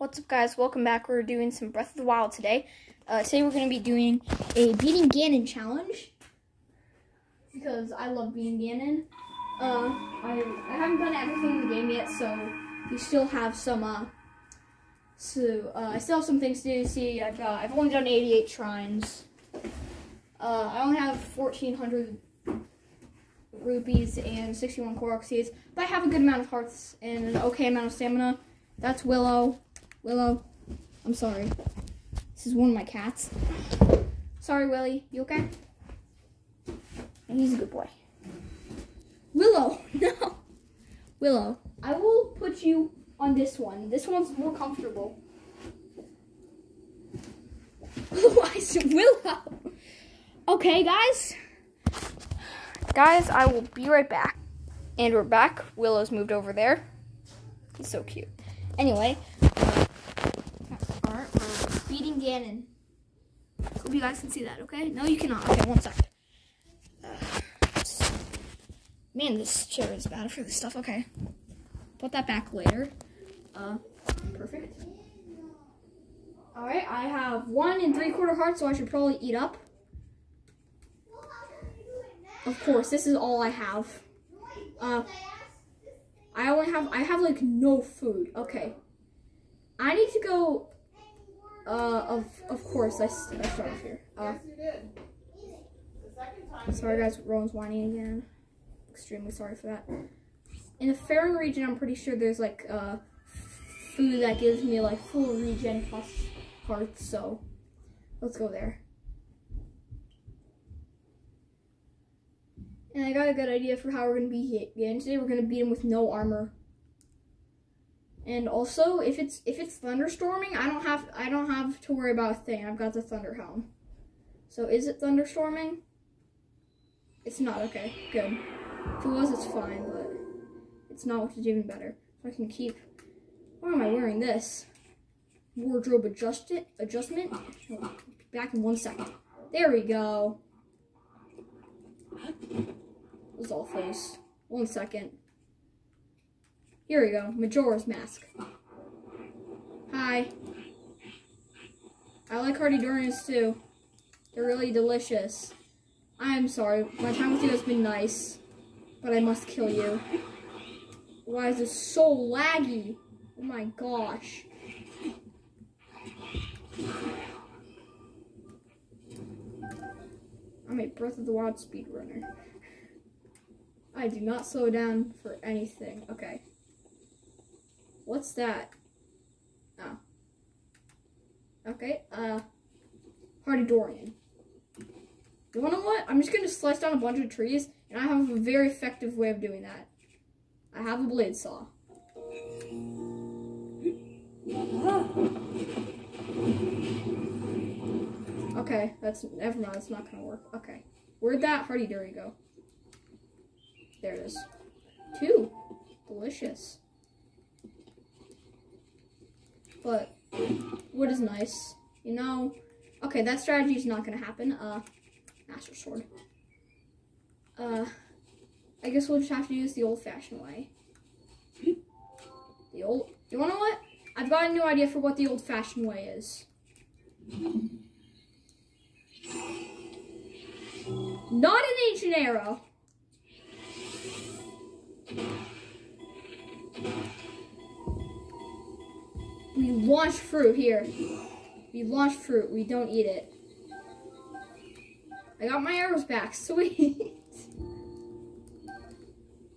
What's up, guys? Welcome back. We're doing some Breath of the Wild today. Uh, today we're going to be doing a beating Ganon challenge because I love beating Ganon. Uh, I, I haven't done everything in the game yet, so we still have some. Uh, so uh, I still have some things to do. See, I've got I've only done 88 shrines. Uh, I only have 1,400 rupees and 61 Korok seeds, but I have a good amount of hearts and an okay amount of stamina. That's Willow. Willow, I'm sorry. This is one of my cats. Sorry, Willie. You okay? He's a good boy. Willow, no. Willow, I will put you on this one. This one's more comfortable. Willow. Okay, guys. Guys, I will be right back. And we're back. Willow's moved over there. He's so cute. Anyway, Ganon. Hope you guys can see that, okay? No, you cannot. Okay, one second. Man, this chair is bad for this stuff. Okay. Put that back later. Uh, perfect. Alright, I have one and three quarter hearts, so I should probably eat up. Of course, this is all I have. Uh, I only have, I have like no food. Okay. I need to go, uh, of, of course, I, I started here. Uh, sorry guys, Rowan's whining again. Extremely sorry for that. In the Faron region, I'm pretty sure there's like, uh, food that gives me like full regen plus hearts, so let's go there. And I got a good idea for how we're going to beat Ganon today. We're going to beat him with no armor. And also, if it's if it's thunderstorming, I don't have I don't have to worry about a thing. I've got the thunder helm. So is it thunderstorming? It's not okay. Good. If it was, it's fine, but it's not, which is even better. So I can keep. Why am I wearing this? Wardrobe adjust it, adjustment. Back in one second. There we go. Was all face. One second. Here we go. Majora's Mask. Hi. I like Hearty Durians too. They're really delicious. I am sorry. My time with you has been nice. But I must kill you. Why is this so laggy? Oh my gosh. I'm a Breath of the Wild speedrunner. I do not slow down for anything. Okay. What's that? Oh. Okay, uh, Hearty Durian. You wanna know what? I'm just gonna slice down a bunch of trees, and I have a very effective way of doing that. I have a blade saw. Okay, that's, never mind, it's not gonna work. Okay. Where'd that Hearty Durian go? There it is. Two. Delicious. But wood is nice. You know, okay, that strategy is not gonna happen. Uh, Master Sword. Uh, I guess we'll just have to use the old-fashioned way. The old, you wanna know what? I've got a new idea for what the old-fashioned way is. Not an ancient arrow. We launch fruit here. We launch fruit. We don't eat it. I got my arrows back. Sweet.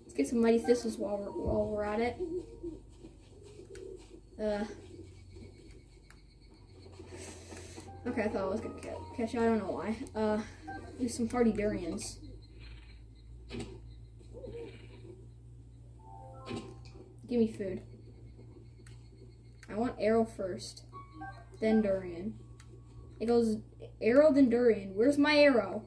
Let's get some mighty thistles while we're while we're at it. Uh. Okay, I thought I was gonna catch. I don't know why. Uh, use some hearty durians. Give me food. I want arrow first, then durian. It goes arrow, then durian. Where's my arrow?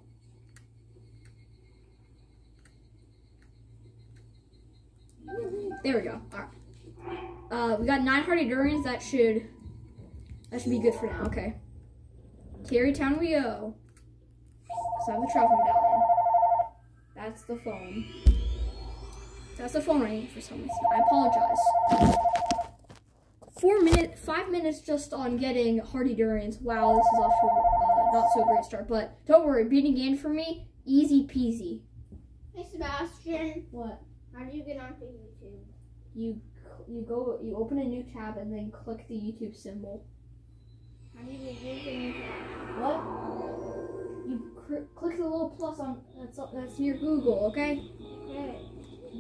There we go. All right. Uh, we got nine hearty durians. That should that should be good for now. Okay. Tarrey Town we go. So I have a travel medallion. That's the phone. That's the phone ringing for some reason. I apologize. Four minutes, five minutes just on getting Hearty Durians. Wow, this is off to a uh, not so great start. But don't worry, beating Ganon for me, easy peasy. Hey Sebastian, What? how do you get onto YouTube? You you go you open a new tab and then click the YouTube symbol. How do you get using What? You cr- click the little plus on that's that's near Google. Okay. Okay.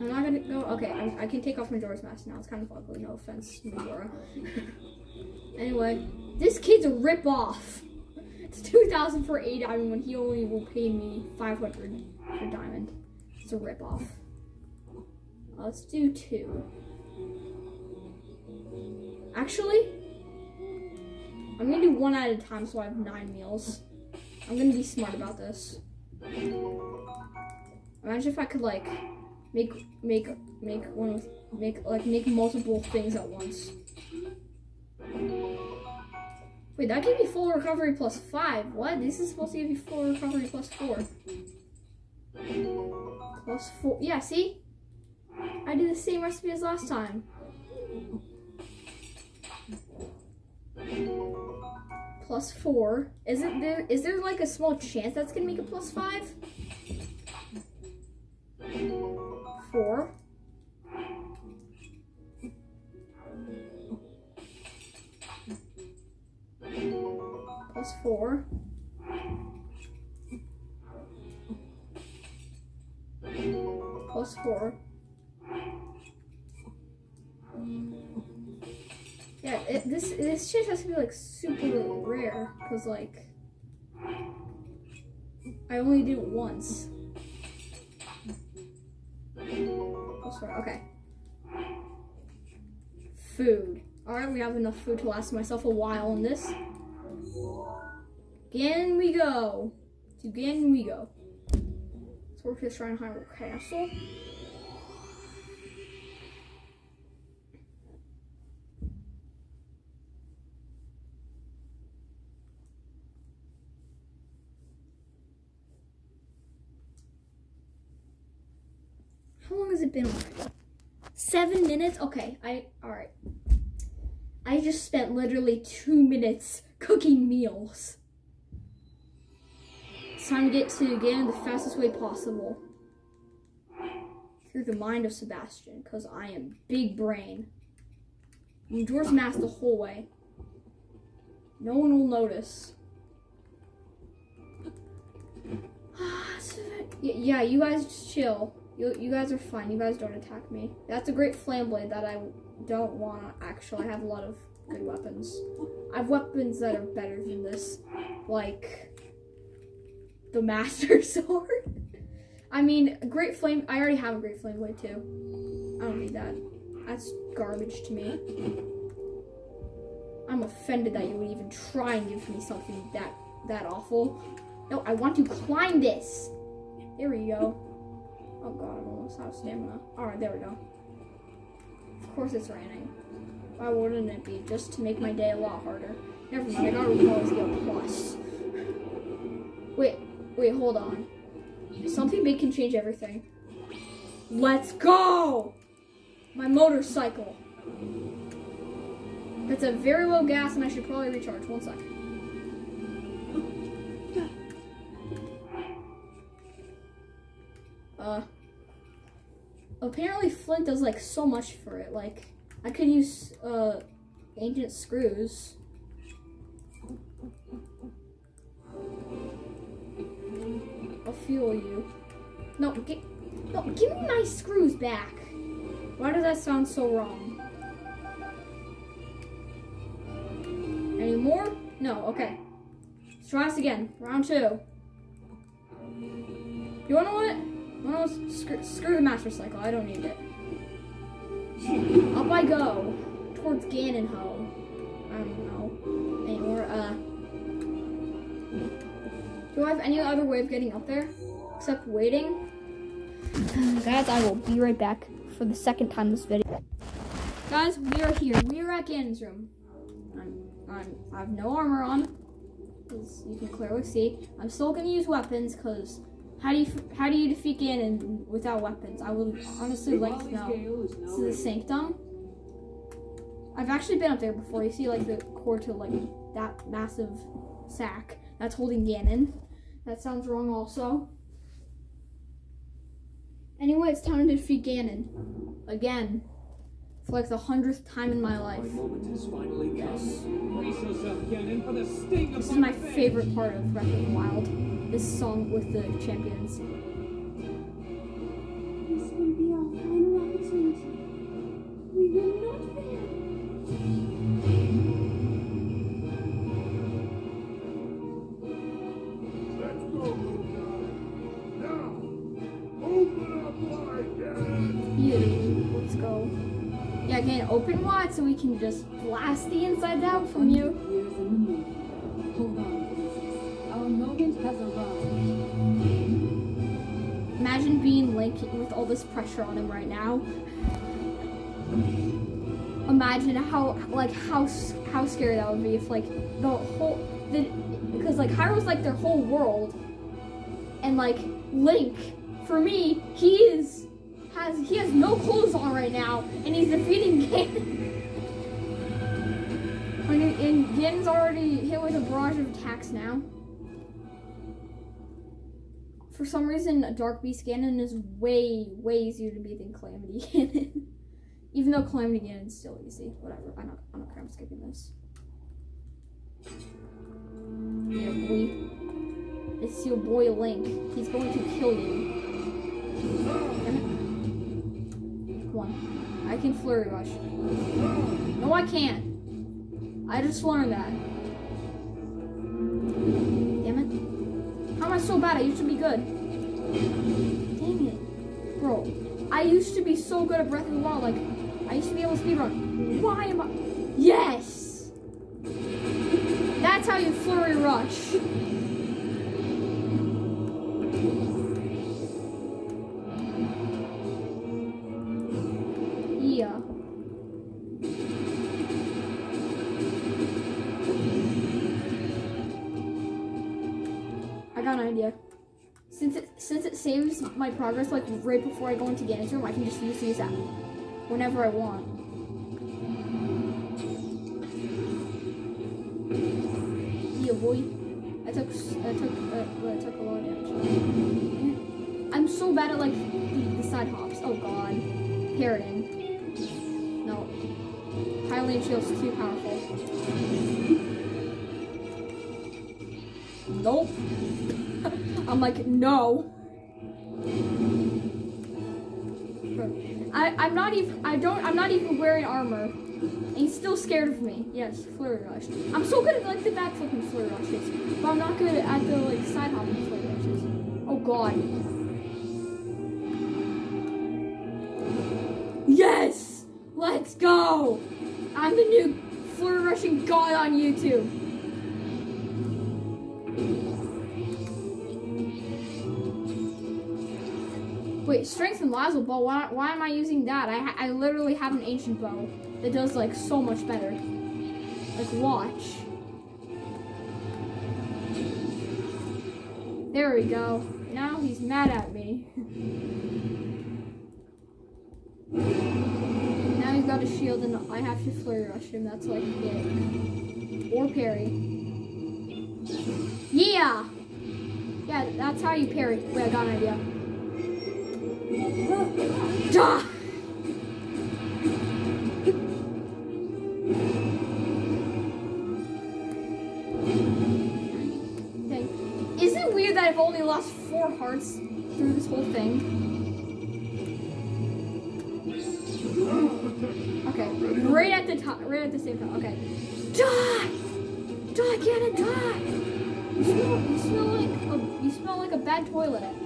I'm not gonna go. Okay, I, I can take off Majora's Mask now. It's kind of ugly. No offense, Majora. anyway, this kid's a rip off. It's 2,000 for a diamond when he only will pay me 500 for diamond. It's a rip off. let's do two. Actually, I'm gonna do one at a time so I have nine meals. I'm gonna be smart about this. Imagine if I could like make make make one make like make multiple things at once. Wait, that gave me full recovery plus five. What? This is supposed to give you full recovery plus four. Plus four. Yeah, see? I did the same recipe as last time. Plus four. Is it there? Is there like a small chance that's gonna make it plus five? Four. Plus four. Plus four. Yeah, it, this this shit has to be like super rare because like I only did it once. Okay. Food. All right, we have enough food to last myself a while in this. Again we go. Again we go. We're just trying to Hyrule Castle. Been? Seven minutes? Okay, I, alright. I just spent literally two minutes cooking meals. It's time to get to Ganon the fastest way possible. Through the mind of Sebastian, because I am big brain. Majora's Mask the whole way. No one will notice. yeah, you guys just chill. You, you guys are fine. You guys don't attack me. That's a great flame blade that I don't want actually. I have a lot of good weapons. I have weapons that are better than this. Like the Master Sword. I mean, great flame. I already have a great flame blade too. I don't need that. That's garbage to me. I'm offended that you would even try and give me something that that awful. No, I want to climb this. There we go. Oh god, I'm almost out of stamina. Alright, there we go. Of course it's raining. Why wouldn't it be? Just to make my day a lot harder. Never mind, I gotta always get plus. Wait, wait, hold on. Something big can change everything. Let's go! My motorcycle. That's a very low gas and I should probably recharge. One second. Uh, apparently Flint does like so much for it. Like, I could use uh, ancient screws. I'll fuel you. No, get, no, give me my screws back. Why does that sound so wrong? Any more? No, okay. Let's try this again. Round two. You wanna what? Wanna screw, screw the master cycle. I don't need it. Up I go. Towards Ganonho. I don't know. Anymore, uh. Do I have any other way of getting up there? Except waiting? Guys, I will be right back for the second time this video. Guys, we are here. We are at Ganon's room. I'm, I'm, I have no armor on, as you can clearly see. I'm still gonna use weapons, cause how do you how do you defeat Ganon without weapons? I would honestly like to know. This is the Sanctum. I've actually been up there before. You see like the core to like that massive sack that's holding Ganon. That sounds wrong also. Anyway, it's time to defeat Ganon. Again. For like the hundredth time in my life. My moment has finally come. Yes. Brace yourself, Ganon, for the sting of This is my favorite part of Breath of the Wild. This song with the champions. This will be our final opportunity. We will not fail. Let's go. Now, open up wide, Dad. You. Let's go. Yeah, again, open wide so we can just blast the insides out from you. Years in the moon. Hold on, princess. Our moment has arrived. Imagine being Link with all this pressure on him right now. Imagine how like how how scary that would be if like the whole the because like Hyrule's like their whole world, and like Link, for me, he is has he has no clothes on right now, and he's defeating Ganon. And, Ganon's already hit with a barrage of attacks now. For some reason, Dark Beast Ganon is way, way easier to beat than Calamity Ganon. Even though Calamity Ganon's still easy. Whatever. I don't, I don't care. I'm skipping this. Yeah, boy. It's your boy Link. He's going to kill you. Come on. I can Flurry Rush. No, I can't. I just learned that. So bad? I used to be good. Dang it. Bro, I used to be so good at Breath of the Wild. Like, I used to be able to speedrun. Why am I? Yes! That's how you flurry rush. My progress like right before I go into Ganon's room, I can just use these app whenever I want. Yeah, boy. I took I took uh, I took a lot of damage. I'm so bad at like the, the side hops. Oh god, parroting. No, Hylian Shield's too powerful. Nope. I'm like, no. I'm not even, I don't, I'm not even wearing armor. And he's still scared of me. Yes, flurry rush. I'm so good at like the backflip and flurry rushes. But I'm not good at the like side hop and flurry rushes. Oh god. Yes! Let's go! I'm the new flurry rushing god on YouTube. Wait, strengthened Lizal bow. Why, why am I using that? I, I literally have an ancient bow that does like so much better. Like watch. There we go. Now he's mad at me. now he's got a shield and I have to flurry rush him. That's like it. Or parry. Yeah! Yeah, that's how you parry. Wait, I got an idea. Duh! Okay. Is it weird that I've only lost four hearts through this whole thing? Okay, right at the top, right at the same time. Okay, die, die, Ganon, die. You smell, you smell like a, you smell like a bad toilet.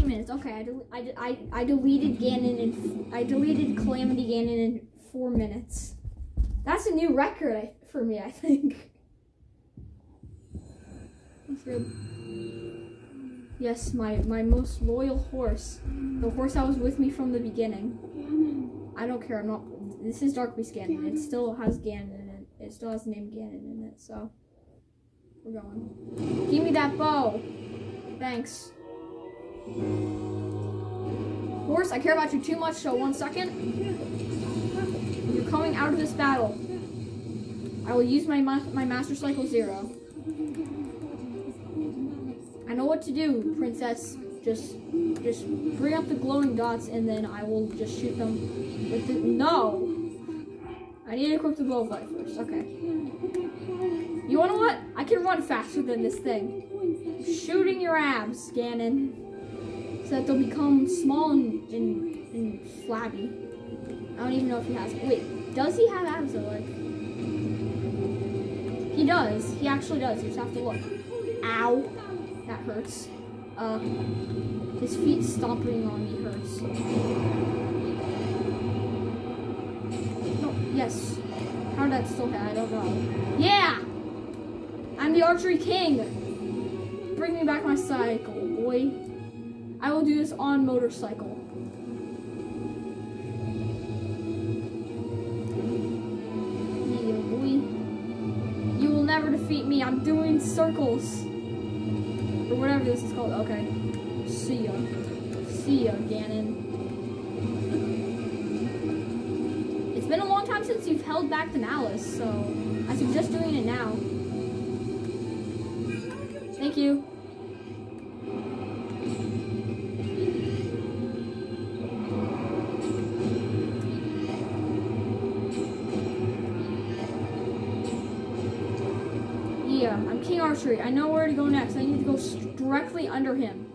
15 minutes. Okay, I, del- I, I, I deleted Ganon and I deleted Calamity Ganon in four minutes. That's a new record for me, I think. Yes, my, my most loyal horse. The horse that was with me from the beginning. Ganon. I don't care, I'm not. This is Dark Beast Ganon. Ganon. It still has Ganon in it. It still has the name Ganon in it, so. We're going. Give me that bow! Thanks. Horse, I care about you too much. So one second. You're coming out of this battle. I will use my ma- my Master Cycle Zero. I know what to do, Princess. Just just bring up the glowing dots and then I will just shoot them with the no. I need to equip the light first. Okay. You wanna what? I can run faster than this thing. Shooting your abs, Ganon. So that they'll become small and, and, and flabby. I don't even know if he has wait, does he have abs though? Like he does. He actually does. You just have to look. Ow. That hurts. Uh his feet stomping on me hurts. No, yes. How did that still hit? I don't know. Yeah! I'm the archery king! Bring me back my cycle, boy. I will do this on motorcycle. You will never defeat me. I'm doing circles. Or whatever this is called. Okay. See ya. See ya, Ganon. It's been a long time since you've held back the malice, so I suggest doing it now. Thank you. I know where to go next. I need to go directly under him.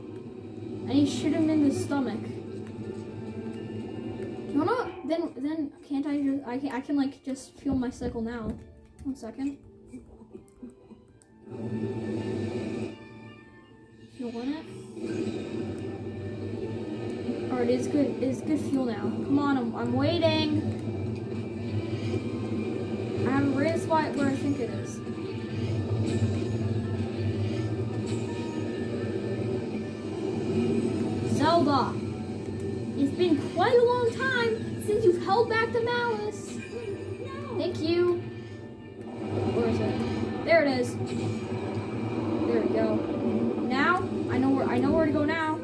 Need to shoot him in the stomach. No, no. Then, then can't I just? I can. I can like just feel my cycle now. One second. Feeling it. Alright, it's good. It's good fuel now. Come on, I'm, I'm waiting. I have a right spot where I think it is. Quite a long time since you've held back the malice. Thank you. Where is it? There it is. There we go. Now I know where I know where to go now.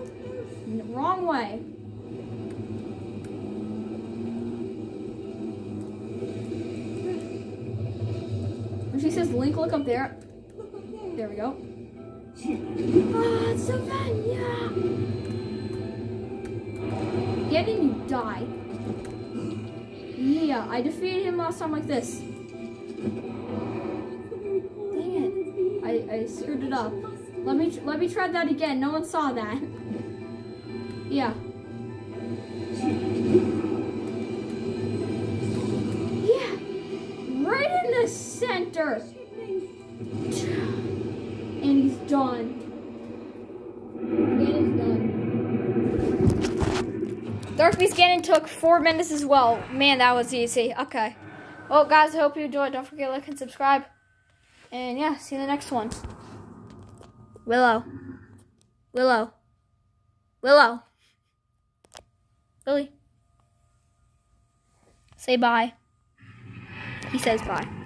N- wrong way. When she says Link, look up there. There we go. Ah, it's so fun, yeah. Get in, you die. Yeah, I defeated him last time like this. Dang it. I, I screwed it up. Let me let me try that again. No one saw that. Yeah. Yeah. Beast Ganon took four minutes as well. Man, that was easy. Okay. Well, guys, I hope you enjoyed. Don't forget to like and subscribe. And yeah, see you in the next one. Willow. Willow. Willow. Willie. Say bye. He says bye.